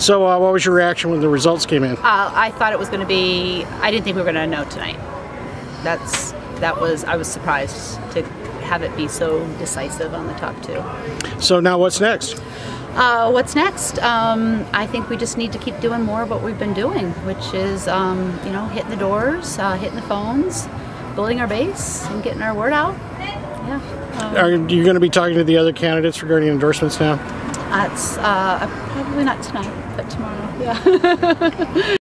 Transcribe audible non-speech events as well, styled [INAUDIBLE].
So, uh, what was your reaction when the results came in? Uh, I thought it was going to be. I didn't think we were going to know tonight. That's that was. I was surprised to have it be so decisive on the top two. So now, what's next? Uh, what's next? Um, I think we just need to keep doing more of what we've been doing, which is um, you know hitting the doors, uh, hitting the phones, building our base, and getting our word out. Yeah. Um, Are you going to be talking to the other candidates regarding endorsements now? That's uh, probably not tonight, but tomorrow. Yeah. [LAUGHS]